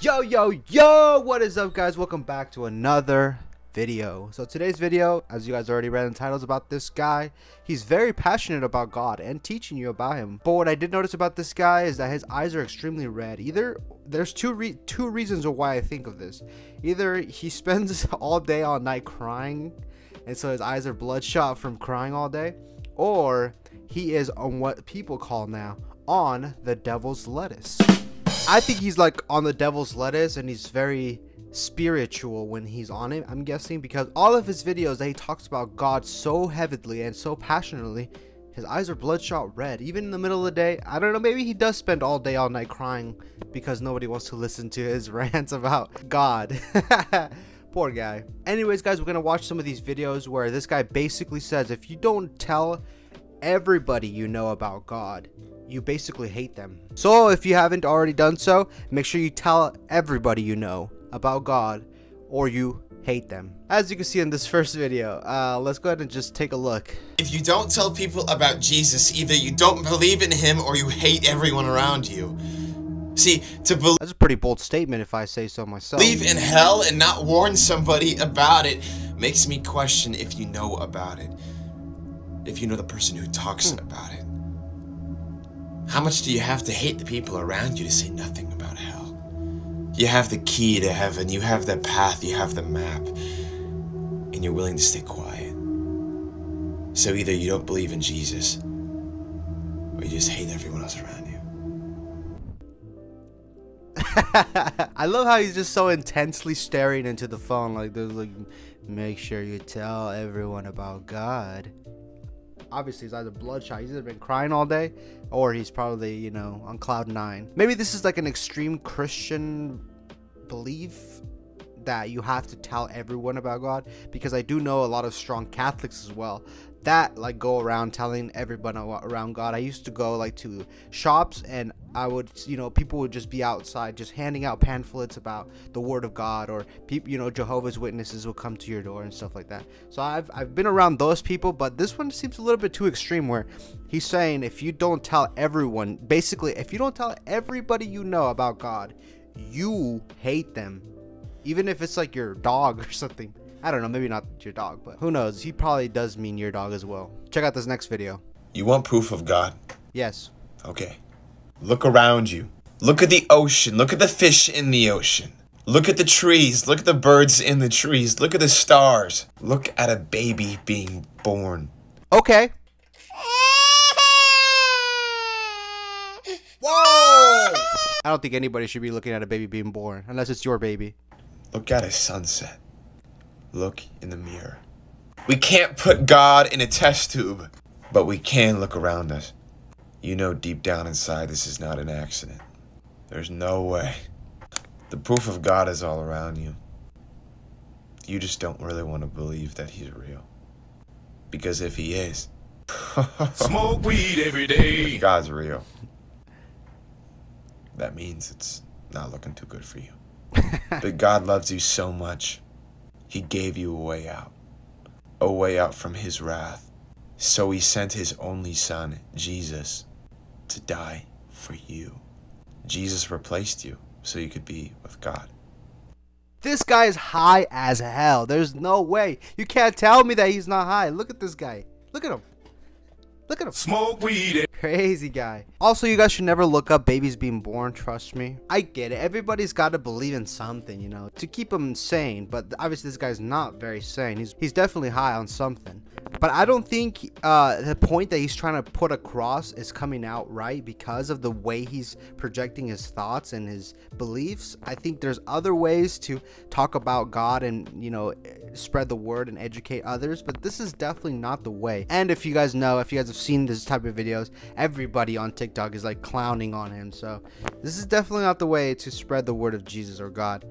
Yo, yo, yo, what is up guys? Welcome back to another video. So today's video, as you guys already read in the title, is about this guy. He's very passionate about God and teaching you about him. But what I did notice about this guy is that his eyes are extremely red. Either, there's two, re two reasons why I think of this. Either he spends all day all night crying, and so his eyes are bloodshot from crying all day, or he is on what people call now, on the devil's lettuce. I think he's like on the devil's lettuce and he's very spiritual when he's on it, I'm guessing, because all of his videos that he talks about God so heavily and so passionately, his eyes are bloodshot red. Even in the middle of the day, I don't know, maybe he does spend all day, all night crying because nobody wants to listen to his rants about God. Poor guy. Anyways, guys, we're gonna watch some of these videos where this guy basically says if you don't tell everybody you know about God, you basically hate them. So if you haven't already done so, make sure you tell everybody you know about God or you hate them. As you can see in this first video, uh, let's go ahead and just take a look. If you don't tell people about Jesus, either you don't believe in him or you hate everyone around you. See, to believe That's a pretty bold statement if I say so myself. Believe in hell and not warn somebody about it makes me question if you know about it. If you know the person who talks Hmm. about it. How much do you have to hate the people around you to say nothing about hell? You have the key to heaven, you have the path, you have the map, and you're willing to stay quiet. So either you don't believe in Jesus, or you just hate everyone else around you. I love how he's just so intensely staring into the phone like there's like make sure you tell everyone about God. Obviously he's either bloodshot. He's either been crying all day or he's probably, you know, on cloud nine. Maybe this is like an extreme Christian belief that you have to tell everyone about God because I do know a lot of strong Catholics as well that like go around telling everyone around God. I used to go like to shops and I would you know people would just be outside just handing out pamphlets about the word of God or people you know Jehovah's Witnesses will come to your door and stuff like that. So I've I've been around those people, but this one seems a little bit too extreme where he's saying if you don't tell everyone, basically if you don't tell everybody you know about God, you hate them even if it's like your dog or something. I don't know, maybe not your dog, but who knows? He probably does mean your dog as well. Check out this next video. You want proof of God? Yes. Okay. Look around you. Look at the ocean. Look at the fish in the ocean. Look at the trees. Look at the birds in the trees. Look at the stars. Look at a baby being born. Okay. Whoa! I don't think anybody should be looking at a baby being born unless it's your baby. Look at a sunset. Look in the mirror. We can't put God in a test tube, but we can look around us. You know deep down inside this is not an accident. There's no way. The proof of God is all around you. You just don't really want to believe that He's real. Because if He is, Smoke weed every day. God's real. That means it's not looking too good for you. but God loves you so much, He gave you a way out. A way out from His wrath. So He sent His only Son, Jesus, to die for you. Jesus replaced you so you could be with God. This guy is high as hell. There's no way. You can't tell me that he's not high. Look at this guy. Look at him. Look at him. Smoke weed. Crazy guy. Also, you guys should never look up babies being born. Trust me. I get it. Everybody's got to believe in something, you know, to keep them sane. But obviously, this guy's not very sane. He's he's definitely high on something. But I don't think uh, the point that he's trying to put across is coming out right because of the way he's projecting his thoughts and his beliefs. I think there's other ways to talk about God and you know spread the word and educate others. But this is definitely not the way. And if you guys know, if you guys have seen this type of videos, everybody on TikTok is like clowning on him. So this is definitely not the way to spread the word of Jesus or God.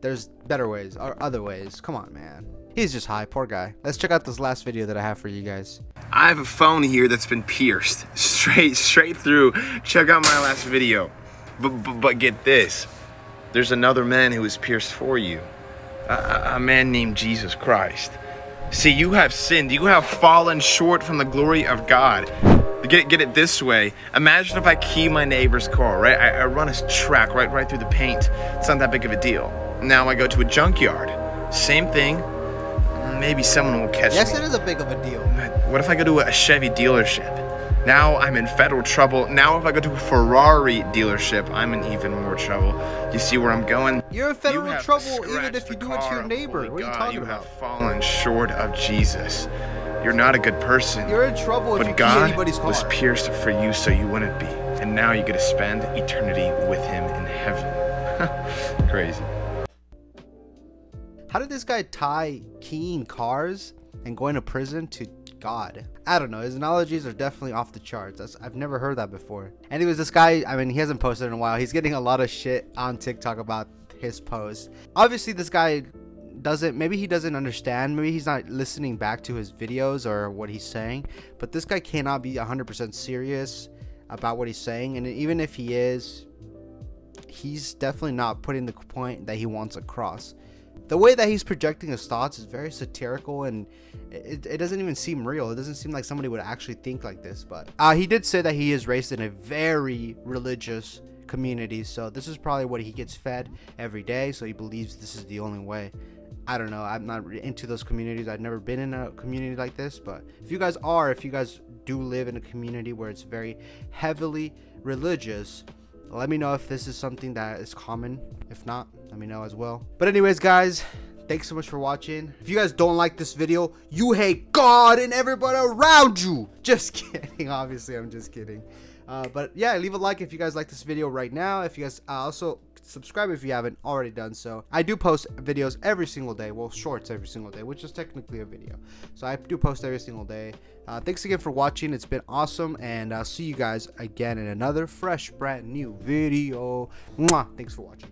There's better ways or other ways. Come on, man. He's just high, poor guy. Let's check out this last video that I have for you guys. I have a phone here that's been pierced straight straight through. Check out my last video. But, but, but get this. There's another man who was pierced for you. A, a man named Jesus Christ. See, you have sinned. You have fallen short from the glory of God. Get, get it this way. Imagine if I key my neighbor's car, right? I, I run his track right right through the paint. It's not that big of a deal. Now I go to a junkyard. Same thing. Maybe someone will catch Yes, me. Yes, it is a big of a deal. But What if I go to a Chevy dealership? Now I'm in federal trouble. Now if I go to a Ferrari dealership, I'm in even more trouble. You see where I'm going? You're in federal You trouble even if you do it to your neighbor. What are you God, talking you about? have fallen short of Jesus. You're not a good person. You're in trouble if you but key God anybody's car. was pierced for you so you wouldn't be. And now you get to spend eternity with him in heaven. Crazy. How did this guy tie keying cars and going to prison to God? I don't know. His analogies are definitely off the charts. That's, I've never heard that before. Anyways, this guy, I mean, he hasn't posted in a while. He's getting a lot of shit on TikTok about his post. Obviously, this guy doesn't maybe he doesn't understand. Maybe he's not listening back to his videos or what he's saying. But this guy cannot be 100% serious about what he's saying. And even if he is he's definitely not putting the point that he wants across. The way that he's projecting his thoughts is very satirical and it, it doesn't even seem real. It doesn't seem like somebody would actually think like this. But uh, he did say that he is raised in a very religious community. So this is probably what he gets fed every day. So he believes this is the only way i don't know i'm not into those communities i've never been in a community like this but if you guys are if you guys do live in a community where it's very heavily religious let me know if this is something that is common. If not let me know as well. But anyways guys thanks so much for watching. If you guys don't like this video you hate god and everybody around you. Just kidding obviously i'm just kidding. Uh, but yeah leave a like if you guys like this video right now. If you guys uh, also subscribe if you haven't already done so. I do post videos every single day, well, shorts every single day, which is technically a video. So I do post every single day. Uh, thanks again for watching. It's been awesome, and I'll see you guys again in another fresh, brand new video. Mwah! Thanks for watching.